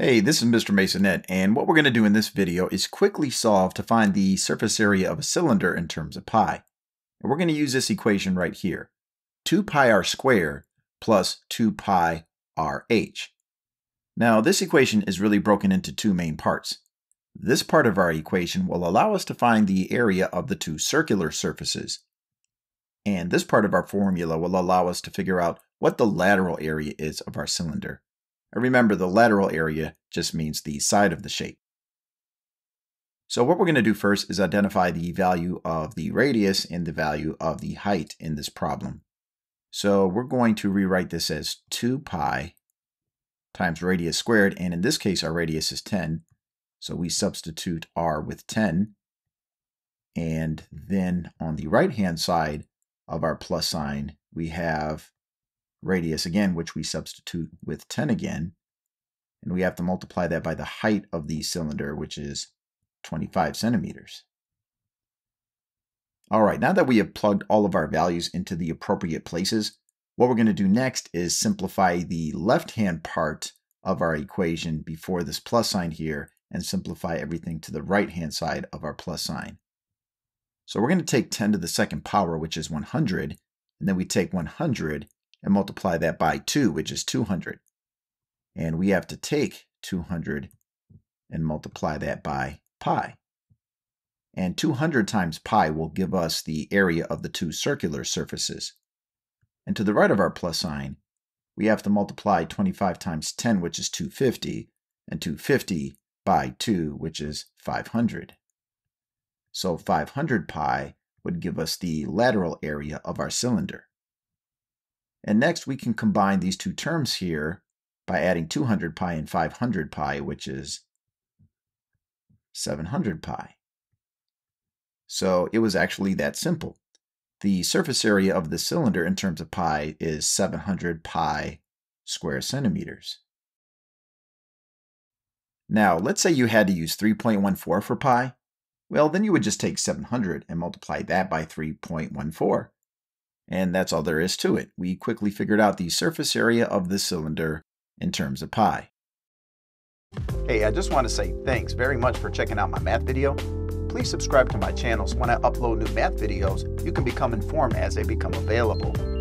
Hey, this is Mr. Maisonet, and what we're going to do in this video is quickly solve to find the surface area of a cylinder in terms of pi. And we're going to use this equation right here. 2 pi r squared plus 2 pi rh. Now, this equation is really broken into two main parts. This part of our equation will allow us to find the area of the two circular surfaces. And this part of our formula will allow us to figure out what the lateral area is of our cylinder. And remember, the lateral area just means the side of the shape. So what we're going to do first is identify the value of the radius and the value of the height in this problem. So we're going to rewrite this as 2 pi times radius squared, and in this case our radius is 10. So we substitute r with 10. And then on the right-hand side of our plus sign, we have radius again, which we substitute with 10 again. And we have to multiply that by the height of the cylinder, which is 25 centimeters. All right, now that we have plugged all of our values into the appropriate places, what we're going to do next is simplify the left-hand part of our equation before this plus sign here and simplify everything to the right-hand side of our plus sign. So we're going to take 10 to the second power, which is 100, and then we take 100 and multiply that by 2, which is 200. And we have to take 200 and multiply that by pi. And 200 times pi will give us the area of the two circular surfaces. And to the right of our plus sign, we have to multiply 25 times 10, which is 250, and 250 by 2, which is 500. So 500 pi would give us the lateral area of our cylinder. And next we can combine these two terms here by adding 200 pi and 500 pi, which is 700 pi. So it was actually that simple. The surface area of the cylinder in terms of pi is 700 pi square centimeters. Now, let's say you had to use 3.14 for pi. Well, then you would just take 700 and multiply that by 3.14. And that's all there is to it. We quickly figured out the surface area of the cylinder in terms of pi. Hey, I just want to say thanks very much for checking out my math video. Please subscribe to my channel so when I upload new math videos, you can become informed as they become available.